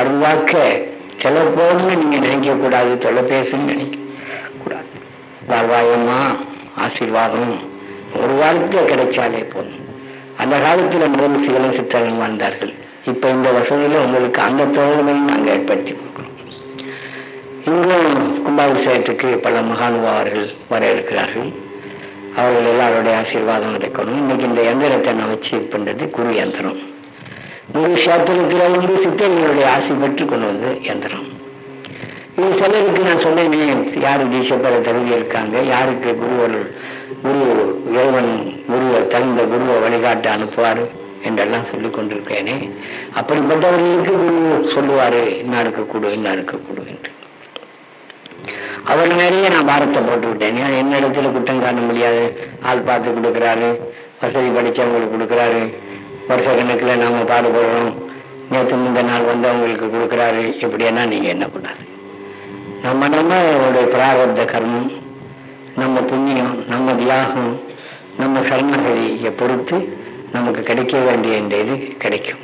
அருள்வாக்க தொலைப்போன்னு நீங்க நினைக்க கூடாது தொலைபேசுன்னு நினைக்க கூடாது வாழ்வாயம்மா ஆசீர்வாதம். ஒரு வாழ்க்கை கிடைச்சாலே போதும். அந்த காலத்தில் முதல் சிவனும் சித்தர்கள் வாழ்ந்தார்கள். இப்ப இந்த வசதியில உங்களுக்கு அந்த தோழமையும் நாங்கள் ஏற்படுத்தி கொடுக்கிறோம். இங்கும் கும்பாபிஷேகத்துக்கு பல மகானுபாவர்கள் வர இருக்கிறார்கள். அவர்கள் எல்லாருடைய ஆசீர்வாதம் கிடைக்கணும். இன்னைக்கு இந்த எந்திரத்தை நான் வச்சு பண்றது குரு யந்திரம் குரு வந்து சித்தர்களுடைய ஆசை பெற்று கொண்டு எந்திரம். இது சிலருக்கு நான் சொன்னேனே யாரு தீட்சை தகுதி இருக்காங்க யாருக்கு குருவர் குரு இறைவன் குருவை தகுந்த குருவை வழிகாட்ட அனுப்புவாரு என்றெல்லாம் சொல்லி கொண்டிருக்கேனே. அப்படிப்பட்டவர்களுக்கு குரு சொல்லுவாரு என்ன கொடு என்ன கொடு என்று. அவர் மேலேயே நான் பாரத்தை போட்டு விட்டேன் ஏன்னா என்ன இடத்துல குற்றம் காண முடியாது? ஆள் பார்த்து கொடுக்குறாரு வசதி படிச்சவங்களுக்கு கொடுக்குறாரு வருஷ கணக்கில் நாம பாடுபடுறோம். நேற்று முந்த நாள் வந்து அவங்களுக்கு கொடுக்குறாரு. இப்படின்னா நீங்கள் என்ன பண்ணாது நம்ம நம்மளுடைய பிராரப்த கர்மம் நம்ம புண்ணியம் நம்ம தியாகம் நம்ம சரணகதியை பொறுத்து நமக்கு கிடைக்க வேண்டிய இந்த இது கிடைக்கும்.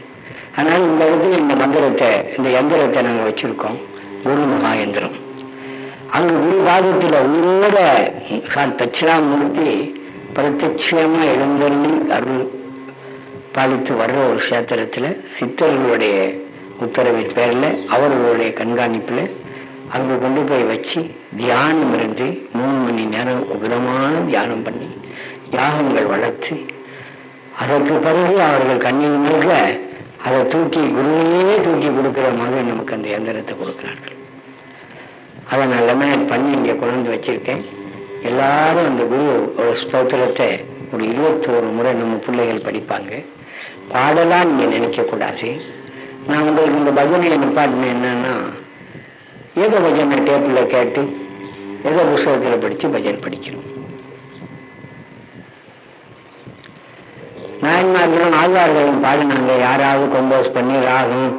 ஆனால் இந்த இடத்துல இந்த மந்திரத்தை இந்த எந்திரத்தை நாங்கள் வச்சிருக்கோம். குரு மகா எந்திரம். அங்கு குரு பாதத்தில் உயிரோட தட்சிணாமூர்த்தி பிரத்யட்சமா எழுந்தருளி அருள் பாலித்து வர்ற ஒரு க்ஷேத்திரத்தில் சித்தர்களுடைய உத்தரவின் பேரில் அவர்களுடைய கண்காணிப்பில் அங்கே கொண்டு போய் வச்சு தியானம் இருந்து மூணு மணி நேரம் உகிரமான தியானம் பண்ணி யாகங்கள் வளர்த்து அதற்கு பிறகு அவர்கள் கண்ணில் மிக அதை தூக்கி குருவையே தூக்கி கொடுக்குற மாதிரி நமக்கு அந்த எந்திரத்தை கொடுக்குறார்கள். அதை நான் லெமினேட் பண்ணி இங்கே கொண்டு வச்சிருக்கேன். எல்லாரும் அந்த குரு ஸ்தோத்திரத்தை ஒரு இருபத்தோரு முறை நம்ம பிள்ளைகள் படிப்பாங்க. பாடலாம் நீங்க நினைக்கக்கூடாது நான் உங்களுக்கு இந்த பஜனையை நிப்பாட்டினேன் என்னன்னா ஏதோ பஜனை டேப்பில் கேட்டு ஏதோ புஸ்தகத்தில் படித்து பஜன் படிக்கணும். நாயன்மார்களும் ஆழ்வார்களும் பாடினாங்க. யாராவது கம்போஸ் பண்ணி ராகம்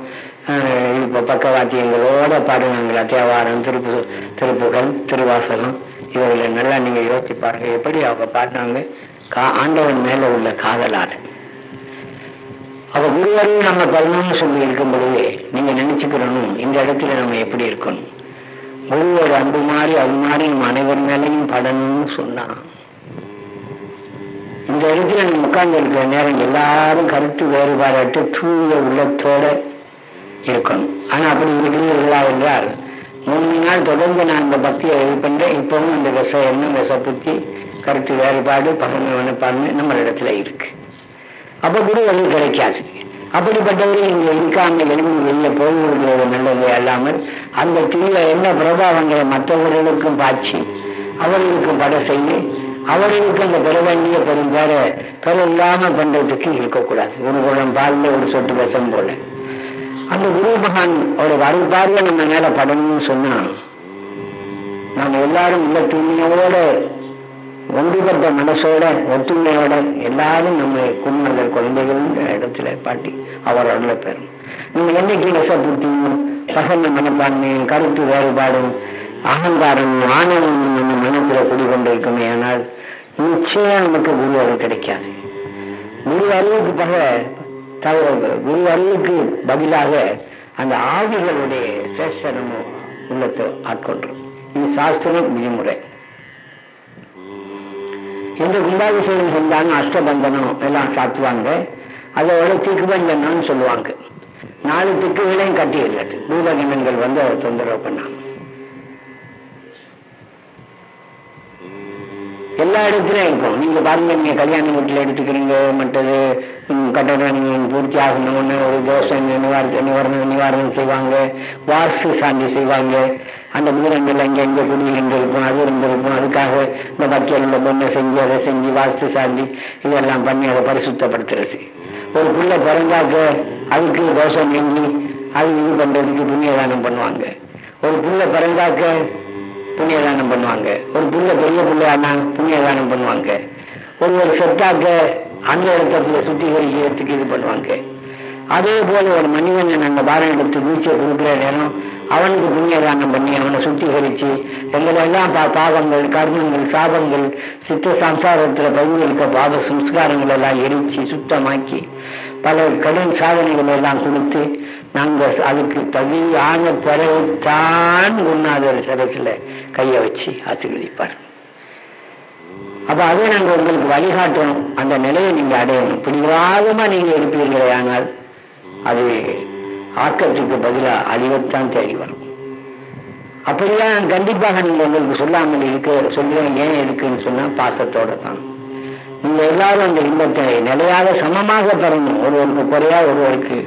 இப்போ பக்கவாத்தியங்களோட பாடினாங்களா தேவாரம் திருப்பு திருப்புகள் திருவாசகம். இவர்களை நல்லா நீங்கள் யோசிச்சு எப்படி அவங்க பாடினாங்க? கா ஆண்டவன் மேலே உள்ள காதலாறு அப்ப குருவரையும் நம்ம பெறணும்னு சொல்லி இருக்கும் பொழுது நீங்க நினைச்சுக்கிறணும் இந்த இடத்துல நம்ம எப்படி இருக்கணும்? குருவோட அன்பு மாறி அது மாறி நம்ம அனைவர் மேலையும் படணும்னு சொன்னான் இந்த இடத்துல நம்ம உட்கார்ந்து இருக்கிற நேரம் எல்லாரும் கருத்து வேறுபாடாட்டு தூய உள்ளத்தோட இருக்கணும். ஆனா அப்படி இருக்கிறீர்களா என்றால் மூணு நாள் தொடர்ந்து நான் இந்த பக்தியை இது பண்றேன் இப்பவும் அந்த விச எண்ணம் விச புத்தி கருத்து வேறுபாடு பகமை மனப்பான்மை நம்ம இடத்துல இருக்கு. அப்ப குரு வழி கிடைக்காது. அப்படிப்பட்டவர்கள் இங்க இருக்காம எழுதி வெளியே போய்விடுகிறது நல்லது அல்லாமல் அந்த தீய என்ன பிரபாவங்களை மற்றவர்களுக்கும் பாய்ச்சி அவர்களுக்கும் பட செய்து அவர்களுக்கு அந்த பெற வேண்டிய பெரும் பேர பெற இல்லாம பண்றதுக்கு இருக்கக்கூடாது. ஒரு குளம் பாலில் ஒரு சொட்டு விஷம் போல. அந்த குரு மகான் ஒரு அருள்பார்வை நம்ம மேல படணும்னு சொன்னா நாம எல்லாரும் உள்ள தூய்மையோட ஒன்றுபட்ட மனசோட ஒத்துமையோட எல்லாரும் நம்ம குடும்பங்கள் குழந்தைகள் இடத்துல பாட்டி அவர் பெறும். நீங்க என்னைக்கு நெசப்புத்தியும் பகந்த மனப்பான்மையும் கருத்து வேறுபாடும் அகங்காரம் ஆணவம் நம்ம மனத்துல குடிகொண்டிருக்குமே. ஆனால் நிச்சயம் நமக்கு குரு அருள் கிடைக்காது. குரு அருளுக்கு பக குரு அருளுக்கு பதிலாக அந்த ஆவிகளுடைய சேஷ்டனமும் உள்ளத்தை ஆட்கொண்டோம் இது சாஸ்திரம் விதிமுறை. இந்த கும்பாபிஷேகம் செஞ்சாங்க அஷ்டபந்தனம் எல்லாம் சாத்துவாங்க. அதோட திக்குபஞ்சனம்னு சொல்லுவாங்க. நாலு திக்குகளையும் கட்டிடுறது பூதகிமன்கள் வந்து அவர் தொந்தரவு பண்ணாங்க. எல்லா இடத்துலயும் இருக்கும். நீங்க பாருங்க நீங்க கல்யாண வீட்டுல எடுத்துக்கிறீங்க மற்றது கட்டணம் பூர்த்தி ஆகணும்னு ஒரு தோசை நிவாரண நிவாரணம் நிவாரணம் செய்வாங்க. வாஸ்து சாந்தி செய்வாங்க. அந்த பூரங்கள் அங்கே எங்க குடி இருந்திருக்கும் அது இருந்திருக்கும் அதுக்காக இந்த பக்கியல்ல பொண்ணை செஞ்சு அதை செஞ்சு வாஸ்து சாந்தி இதெல்லாம் பண்ணி அதை பரிசுத்தப்படுத்துறது. ஒரு பிள்ளை பிறந்தாக்க அதுக்கு தோஷம் நீங்கி அது இது பண்றதுக்கு புண்ணியதானம் பண்ணுவாங்க. ஒரு பிள்ளை பிறந்தாக்க புண்ணியதானம் பண்ணுவாங்க. ஒரு புள்ள பெரிய பிள்ளையானா புண்ணியதானம் பண்ணுவாங்க. ஒரு ஒரு செத்தாக்க அந்த இடத்துல சுத்திகரிக்கிறதுக்கு இது பண்ணுவாங்க. அதே போல ஒரு மனிதன் அந்த பாரம் எடுத்து மூச்சை கொடுக்குற நேரம் அவனுக்கு புண்ணியதானம் பண்ணி அவனை சுத்திகரிச்சு எங்களெல்லாம் பா பாவங்கள் கர்மங்கள் சாபங்கள் சித்த சம்சாரத்துல பதிவிருக்க பாவ சம்ஸ்காரங்கள் எல்லாம் எரிச்சு சுத்தமாக்கி பல கடும் சாதனைகள் எல்லாம் கொடுத்து நாங்கள் அதுக்கு தகுதியான பிறகுத்தான் உண்ணாதர் சரசுல கையை வச்சு ஆசீர்வதிப்பார். அப்ப அதை நாங்கள் உங்களுக்கு வழிகாட்டணும். அந்த நிலையை நீங்க அடையணும். பிடிவாதமா நீங்க இருப்பீர்களே ஆனால் அது ஆக்கத்துக்கு பதிலாக அழிவைத்தான் தேடி வரும். அப்படியா கண்டிப்பாக நீங்கள் உங்களுக்கு சொல்லாமல் இருக்க சொல்லுவேன் ஏன் இருக்குன்னு சொன்னால் பாசத்தோட தான். நீங்கள் எல்லாரும் அந்த இன்பத்தை நிலையாக சமமாக பெறணும். ஒருவருக்கு குறையா ஒருவருக்கு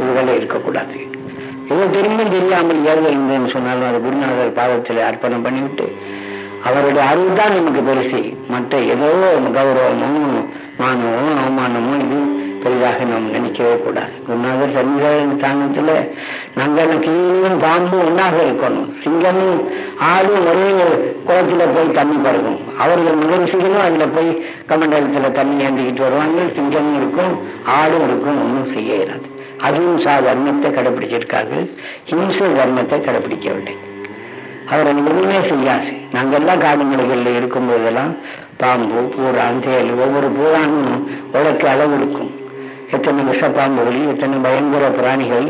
ஒருவேளை இருக்கக்கூடாது. ஏதோ திரும்பவும் தெரியாமல் ஏதோ இருந்தேன்னு சொன்னாலும் அது குருநாதர் பாதத்தில் அர்ப்பணம் பண்ணிவிட்டு அவருடைய அறிவு தான் நமக்கு பெருசு. மற்ற ஏதோ கௌரவமும் மானமும் அவமானமும் இது பெரிதாக நாம் நினைக்கவே கூடாது. குருநாதர் சன்னிதான ஸ்தானத்துல நாங்கள் கீழும் பாம்பும் ஒன்றாக இருக்கணும். சிங்கமும் ஆடும் ஒரே குளத்துல போய் தண்ணி பருகும். அவர்கள் முகரிசிகளும் அதுல போய் கமண்டலத்துல தண்ணி ஏந்திக்கிட்டு வருவாங்க. சிங்கமும் இருக்கும் ஆடும் இருக்கும் ஒன்றும் செய்ய இயலாது அஹிம்சா தர்மத்தை கடைபிடிச்சிருக்கார்கள் ஹிம்ச தர்மத்தை கடைபிடிக்கவில்லை அவரை எதுவுமே செய்யாது. நாங்கெல்லாம் காடு மலைகளில் இருக்கும்போதெல்லாம் பாம்பு பூரான் தேல் ஒவ்வொரு பூரானும் உலக்கு அளவு இருக்கும். எத்தனை விஷப்பாம்புகளி எத்தனை பயங்கர பிராணிகள்.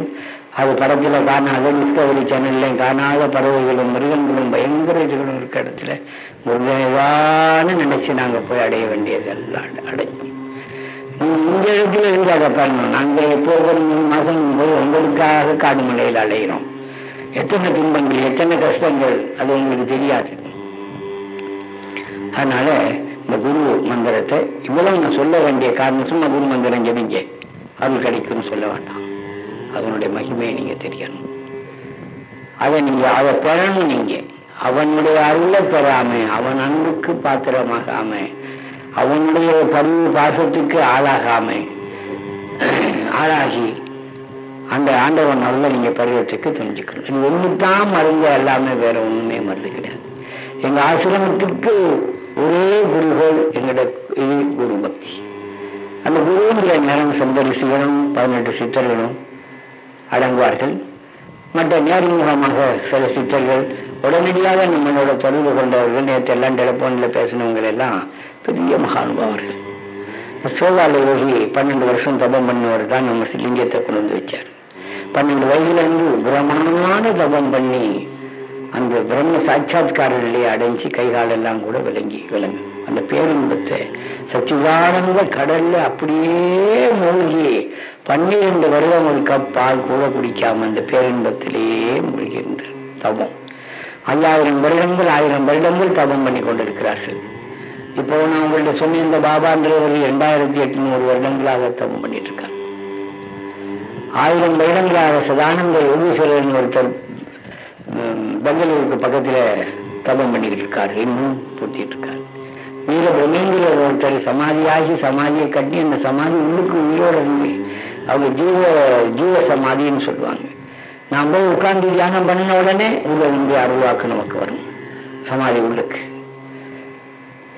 அது படத்தில் காணாத டிஸ்கவரி சேனல்லையும் காணாத பறவைகளும் மிருகங்களும் பயங்கர இதுகளும் இருக்க இடத்துல முருகனைவான்னு நினைச்சு நாங்கள் போய் அடைய வேண்டியதெல்லாம் அடைஞ்சோம் இந்த இடத்துல இருந்து அதை பண்ணணும் நாங்கள் எப்போ ஒரு மூணு மாசம் போய் உங்களுக்காக காடு மலையில் அடையிறோம் எத்தனை துன்பங்கள் எத்தனை கஷ்டங்கள் அது உங்களுக்கு தெரியாது. அதனால இந்த குரு மந்திரத்தை இவ்வளவு நான் சொல்ல வேண்டிய காரணம் சும்மா குரு மந்திரம் ஜபிங்க. அருள் கிடைக்கும்னு சொல்ல வேண்டாம். அதனுடைய மகிமையை நீங்க தெரியணும். அதை நீங்க அதை பெறணும் நீங்க. அவனுடைய அருளை பெறாம அவன் அன்புக்கு பாத்திரமாகாம அவனுடைய பருவ பாசத்துக்கு ஆளாகாம ஆளாகி அந்த ஆண்டவன் அருளை நீங்க பருவத்துக்கு தெரிஞ்சுக்கணும் இது ஒண்ணுதான் மருந்து எல்லாமே வேற ஒண்ணுமே மருந்து கிடையாது. எங்க ஆசிரமத்துக்கு ஒரே குருகோள் எங்களோட குரு பக்தி அந்த குருங்கிற நேரம் சந்தரிசிகளும் பதினெட்டு சித்தர்களும் அடங்குவார்கள். மற்ற நேர்முகமாக சில சித்தர்கள் உடனடியாக நம்மளோட தொடர்பு கொண்டவர்கள் நேற்று எல்லாம் டெலிபோனில் பேசினவங்க எல்லாம் பெரிய மகானுபாவர்கள் சோகால யோகி பன்னெண்டு வருஷம் தபம் பண்ணவர் தான் நம்ம லிங்கத்தை கொண்டு வந்து வச்சார். பன்னெண்டு வயதுலேருந்து பிரமாணமான தபம் பண்ணி அந்த பிரம்ம சாட்சா்காரர்களே அடைஞ்சு கைகாலெல்லாம் கூட விளங்கி விளங்கு. அந்த பேரின்பத்தை சச்சிதானந்த கடல்ல அப்படியே மூழ்கி பன்னிரண்டு வருடம் ஒரு கப் பால் கூட குடிக்காம அந்த பேரின்பத்திலேயே மூழ்கியிருந்த தபம் ஐயாயிரம் வருடங்கள் ஆயிரம் வருடங்கள் தபம் பண்ணி கொண்டிருக்கிறார்கள். இப்போ நான் உங்கள்கிட்ட சொன்ன இந்த பாபான்றவர் இரண்டாயிரத்தி எட்நூறு வருடங்களாக தபம் பண்ணிட்டு இருக்கார். ஆயிரம் வருடங்களாக சதானந்த யோகீஸ்வரன் ஒருத்தர் பெங்களூருக்கு பக்கத்துல தபம் பண்ணிட்டு இருக்காரு இன்னும் பூர்த்திட்டு இருக்காரு வீர பிரமேந்திரர் ஒருத்தர் சமாதியாகி சமாதியை கட்டி அந்த சமாதி உள்ளுக்கு உயிரோட இருந்து அவங்க ஜீவ ஜீவ சமாதின்னு சொல்லுவாங்க. நாம் போய் உட்கார்ந்து தியானம் பண்ணின உடனே உள்ள வந்து அருள்வாக்கு நமக்கு வரும். சமாதி உள்ளுக்கு.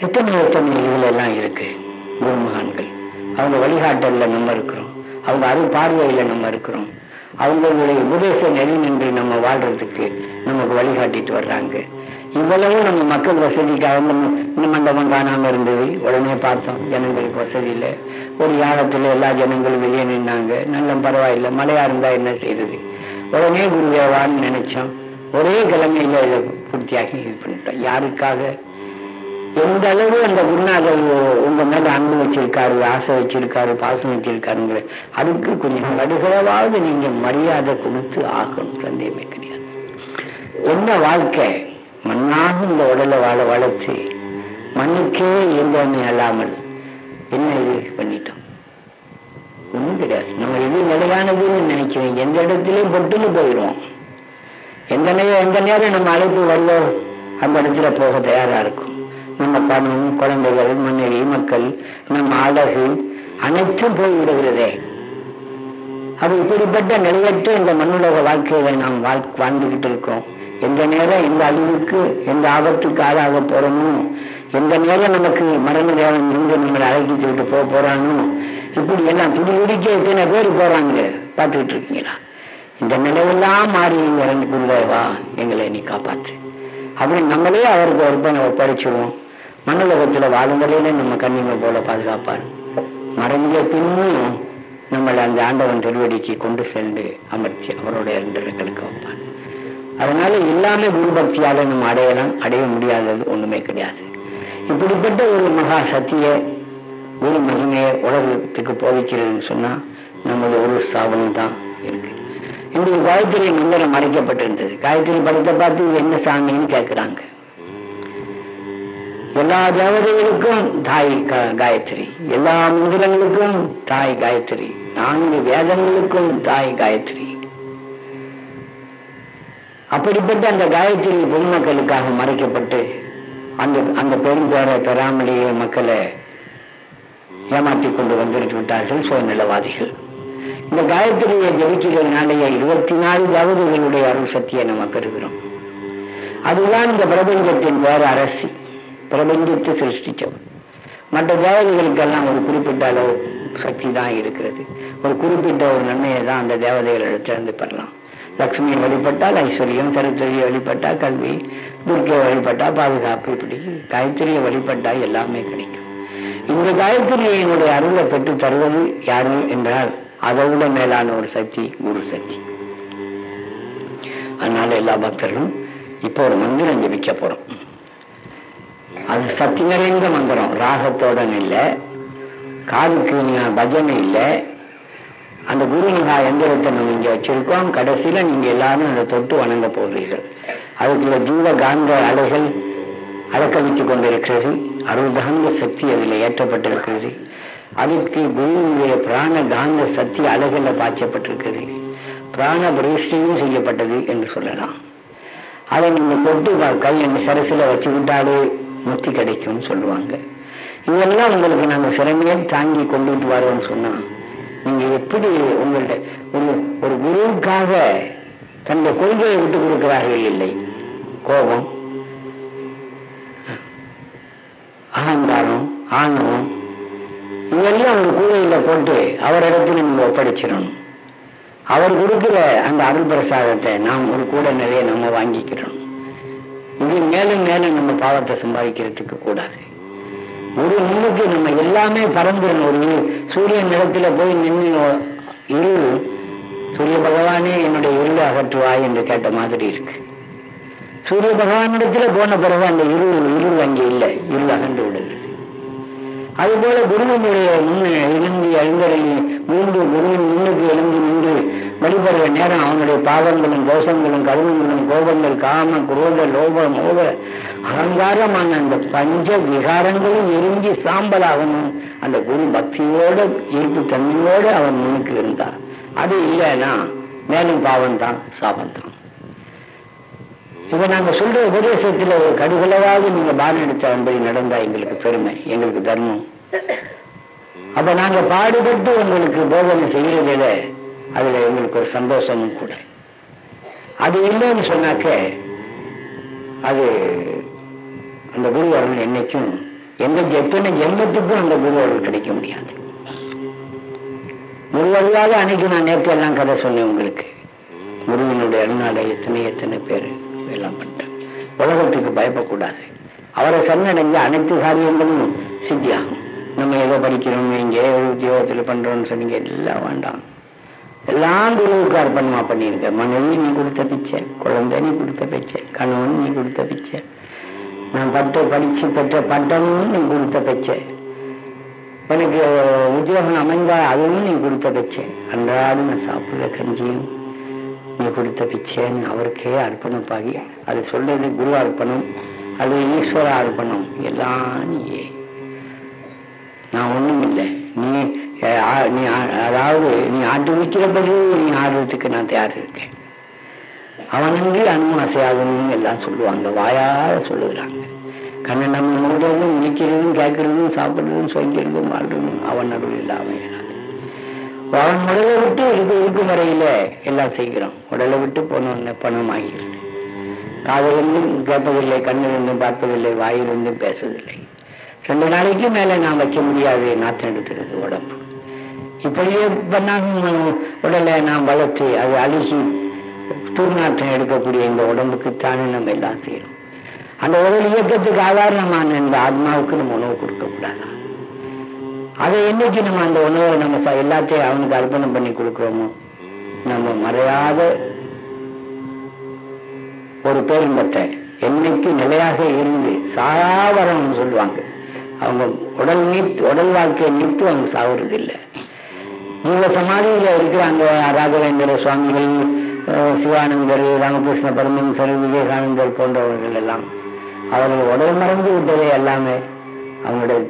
எத்தனை எத்தனை இதுல எல்லாம் இருக்கு. குருமகான்கள். அவங்க வழிகாட்டல்ல நம்ம இருக்கிறோம். அவங்க அருள் பார்வையில நம்ம இருக்கிறோம். அவங்களுடைய உபதேச நெறி நின்று நம்ம வாழ்றதுக்கு நமக்கு வழிகாட்டிட்டு வர்றாங்க. இவ்வளவு நம்ம மக்கள் வசதிக்காக இந்த மண்டபம் காணாமல் இருந்தது. உடனே பார்த்தோம் ஜனங்களுக்கு வசதி இல்லை. ஒரு யாகத்தில் எல்லா ஜனங்களும் வெளியே நின்னாங்க. நல்ல பரவாயில்லை மழையா இருந்தா என்ன செய்யறது உடனே குருதேவான்னு நினைச்சோம். ஒரே கிழமையில இதை பூர்த்தியாகி இது பண்ணிட்டோம். யாருக்காக? எந்த அளவு அந்த குருநாதர் உங்க மேல அன்பு வச்சிருக்காரு ஆசை வச்சிருக்காரு பாசம் வச்சிருக்காருங்கிற அதுக்கு கொஞ்சம் நடுகளவாவது நீங்க மரியாதை கொடுத்து ஆகணும் சந்தேகமே கிடையாது. என்ன வாழ்க்கை? மண்ணாக இந்த உடலை வாழ வளர்த்து மண்ணுக்கே இயந்திரமே அல்லாமல் என்ன இது பண்ணிட்டோம்? ஒண்ணும் கிடையாது. நம்ம இது நிலையானதுன்னு நினைக்கிறோம். எந்த இடத்துலயும் பொட்டுன்னு போயிடுவோம். எந்த நேரம் எந்த நேரம் நம்ம அழைப்பு வரலோ அந்த இடத்துல போக தயாரா இருக்கும். நம்ம பணம் குழந்தைகள் மனைவி மக்கள் நம்ம அழகு அனைத்தும் போய் விடுகிறதே. அது இப்படிப்பட்ட நிலையற்ற இந்த மண்ணுலக வாழ்க்கையில நாம் வாழ் வாழ்ந்துகிட்டு இருக்கோம். எந்த நேரம் எந்த அழிவுக்கு எந்த ஆபத்துக்கு ஆளாக போறோமோ எந்த நேரம் நமக்கு மரண தேவன் இருந்து நம்மளை அழைக்கிட்டு விட்டு போக போறானோ இப்படி எல்லாம் துடி துடிக்க எத்தனை பேர் போறாங்க? பார்த்துக்கிட்டு இருக்கீங்களா? இந்த நிலையெல்லாம் மாறி இறந்து குருதேவா எங்களை நீ காப்பாற்று. அப்படி நம்மளே அவருக்கு ஒப்பனை ஒப்படைச்சிருவோம். மண்ணுலகத்துல வாழும் நம்ம கண்ணிமை போல பாதுகாப்பார் மறைஞ்ச பின்னும் நம்மளை அந்த ஆண்டவன் திருவடிக்கு கொண்டு சென்று அமர்த்தி அவருடைய இரண்டர்களுக்கு வைப்பான். அதனால எல்லாமே குரு பக்தியால நம்ம அடையலாம் அடைய முடியாதது ஒண்ணுமே கிடையாது. இப்படிப்பட்ட ஒரு மகா சத்திய குரு மகிமையை உலகத்துக்கு போதிக்கிறதுன்னு சொன்னா நம்மளோட ஒரு ஸ்தாபனம் தான் இருக்கு. இன்றைக்கு காயத்ரி மந்திரம் மறைக்கப்பட்டிருந்தது. காயத்ரி படத்தை பார்த்து என்ன சாமின்னு கேட்கிறாங்க எல்லா தேவதைகளுக்கும் தாய் காயத்ரி. எல்லா மந்திரங்களுக்கும் தாய் காயத்ரி. நான்கு வேதங்களுக்கும் தாய் காயத்ரி. அப்படிப்பட்ட அந்த காயத்ரி பொதுமக்களுக்காக மறைக்கப்பட்டு அந்த அந்த பெரும் பேரை பெறாமலேயே மக்களை ஏமாற்றி கொண்டு வந்துட்டு விட்டார்கள் சுயநலவாதிகள். இந்த காயத்ரியை ஜெயிக்கிறதுனாலேயே இருபத்தி நாலு தேவதைகளுடைய அருள் சக்தியை நம்ம பெறுகிறோம். அதுதான் இந்த பிரபஞ்சத்தின் பேர அரசி. பிரபஞ்சத்தை சிருஷ்டிச்சவர் மற்ற தேவதைகளுக்கெல்லாம் ஒரு குறிப்பிட்ட அளவு சக்தி தான் இருக்கிறது. ஒரு குறிப்பிட்ட ஒரு நன்மையை தான் அந்த தேவதைகள் இடத்திலிருந்து பெறலாம். லக்ஷ்மியை வழிபட்டால் ஐஸ்வர்யம் சரஸ்வதியை வழிபட்டா கல்வி துர்க்கையை வழிபட்டா பாதுகாப்பு இப்படி காயத்ரியை வழிபட்டால் எல்லாமே கிடைக்கும். இந்த காயத்ரியினுடைய அருளை பெற்று தருவது யாரு என்றால் அதை விட மேலான ஒரு சக்தி குரு சக்தி. அதனால எல்லா பக்தர்களும் இப்போ ஒரு மந்திரம் ஜபிக்க போறோம். அது சக்தி நிறைந்த மந்திரம். ராகத்தோட இல்லை. காதுக்கு பஜனை இல்லை. அந்த குருமகா எந்திரத்தை நம்ம இங்க வச்சிருக்கோம். கடைசியில நீங்க எல்லாரும் அதை தொட்டு வணங்க போகிறீர்கள். அதுக்குள்ள ஜீவ காந்த அலைகள் அடக்க வச்சு கொண்டிருக்கிறது. அருள்காந்த சக்தி அதில் ஏற்றப்பட்டிருக்கிறது. அதுக்கு குருவினுடைய பிராண காந்த சக்தி அலைகள்ல பாய்ச்சப்பட்டிருக்கிறது. பிராண பிரேஷ்டையும் செய்யப்பட்டது என்று சொல்லலாம். அதை நீங்க தொட்டு கை அந்த சரசுல வச்சு விட்டாலே முக்தி கிடைக்கும்னு சொல்லுவாங்க. இதெல்லாம் உங்களுக்கு நாங்கள் சிறமையை தாங்கி கொண்டுட்டு வரோம்னு சொன்னா நீங்க எப்படி உங்கள்ட்ட ஒரு ஒரு குருவுக்காக தன்னுடைய கொள்கையை விட்டு கொடுக்கிறார்கள் இல்லை? கோபம் அகங்காரம் ஆணவம் இதெல்லாம் ஒரு கூடையில போட்டு அவரிடத்துல நீங்க ஒப்படைச்சிடணும். அவர் கொடுக்கிற அந்த அருள் பிரசாதத்தை நாம் ஒரு கூட நிறைய நம்ம வாங்கிக்கிறோம். இது மேலும் மேலும் நம்ம பாவத்தை சம்பாதிக்கிறதுக்கு கூடாது. ஒரு முன்னுக்கு நம்ம எல்லாமே பரந்துடணும் ஒரு சூரியன் நிலத்துல போய் நின்று இருள் சூரிய பகவானே என்னுடைய இருளை அகற்றுவாய் என்று கேட்ட மாதிரி இருக்கு. சூரிய பகவானிடத்துல போன பிறகு அந்த இருள் இருள் அங்கே இல்லை. இருள் அகன்று விடுகிறது. அதுபோல குருவனுடைய முன்ன எழுந்து எழுந்தருளி மூன்று குருவின் முன்னுக்கு எழுந்து நின்று வழிபடுற நேரம் அவனுடைய பாதங்களும் தோஷங்களும் கருமங்களும் கோபங்கள் காம குரோத லோப மோக அகங்காரமான அந்த பஞ்ச விகாரங்களும் எரிஞ்சு சாம்பலாகணும் அந்த குரு பக்தியோட ஈர்ப்பு தன்மையோடு அவன் முன்னுக்கு இருந்தான். அது இல்லைன்னா மேலும் பாவம் தான் சாபம் தான் இப்ப நாங்க சொல்ற உபதேசத்துல ஒரு கடுகளவாவது நீங்க பாடம் எடுத்த அன்படி நடந்தா எங்களுக்கு பெருமை எங்களுக்கு தர்மம். அப்ப நாங்க பாடுபட்டு உங்களுக்கு போதனை செய்யறதில்லை அதுல எங்களுக்கு ஒரு சந்தோஷமும் கூட. அது இல்லைன்னு சொன்னாக்க அது அந்த குரு அருள் என்னைக்கும் எந்த எத்தனை ஜென்மத்துக்கும் அந்த குரு அருள் கிடைக்க முடியாது. முழுவதுவாக அன்னைக்கு நான் நேற்று எல்லாம் கதை சொன்னேன் உங்களுக்கு. முருகனுடைய அருணால எத்தனை எத்தனை பேர் எல்லாம் பண்ணிட்டேன் உலகத்துக்கு பயப்படக்கூடாது. அவரை சரணடைஞ்ச அனைத்து காரியங்களும் சித்தியாகும். நம்ம ஏதோ படிக்கிறோம் இங்க உத்தியோகத்தில் பண்றோம்னு சொன்னீங்க எல்லாம் வேண்டாம். எல்லாம் குருவுக்கு அர்ப்பணமா பண்ணியிருக்க மனைவி நீ கொடுத்த பிச்சை குழந்தை நீ கொடுத்த பிச்சை கணவன் நீ கொடுத்த பிச்சை. நான் பட்டு படிச்சு பெற்ற பட்டமும் நீ கொடுத்த பிச்சை. எனக்கு உத்தியோகம் அமைந்தா அதுவும் நீ கொடுத்த பிச்சை. அன்றாடம் நான் சாப்பிடுற கஞ்சியும் நீ கொடுத்த பிச்சைன்னு அவருக்கே அர்ப்பணப்பாகி அது சொல்றது குரு அர்ப்பணம் அது ஈஸ்வர அர்ப்பணம். எல்லாம் நீயே. நான் ஒண்ணும் இல்லை நீ நீ ஆ- அதாவது நீ ஆட்டு விற்கிறபடி நீ ஆடுறதுக்கு நான் தயார் இருக்கேன் அவனுக்கு அன்பு அசையாகணும்னு எல்லாம் சொல்லுவாங்க வாயார சொல்லுகிறாங்க. கண்ணை நம்ம மூடுறதும் நிற்கிறதும் கேட்கறதும் சாப்பிட்றதும் சொல்கிறதும் வாழ்றதும் அவன் நடுவில் இல்லாமல் அவன் உடலை விட்டு இது இருக்கும் வரையில எல்லாம் செய்கிறோம் உடலை விட்டு போன பணம் ஆகிறது காதலிருந்தும் கேட்பதில்லை கண்ணிலிருந்தும் பார்ப்பதில்லை வாயிலிருந்தும் பேசுவதில்லை. ரெண்டு நாளைக்கு மேல நான் வைக்க முடியாது நாத்தம் எடுத்துருது உடம்பு. இப்படியே பண்ணாங்க உடலை நாம் வளர்த்து அது அழுகி துர்நாற்றம் எடுக்கக்கூடிய இந்த உடம்புக்குத்தானே நம்ம எல்லாம் செய்யறோம் அந்த உடல் இயக்கத்துக்கு ஆதாரமான இந்த ஆத்மாவுக்கு நம்ம உணவு கொடுக்க அதை என்னைக்கு நம்ம அந்த உணவை நம்ம எல்லாத்தையும் அவனுக்கு அர்ப்பணம் பண்ணி கொடுக்குறோமோ நம்ம மறையாத ஒரு பேரின்பத்தை என்னைக்கு நிலையாக இருந்து சாவரம்னு சொல்லுவாங்க. அவங்க உடல் நீத்து உடல் வாழ்க்கையை நீத்து அவங்க சாவுறது இல்லை இவங்க சமாதியில் இருக்கிறாங்க. ராகவேந்திர சுவாமிகள் சிவானந்தர் ராமகிருஷ்ண பரமஹம்சர் விவேகானந்தர் போன்றவர்கள் எல்லாம். அவர்கள் உடல் மறந்து விட்டதே எல்லாமே. அவங்களுடைய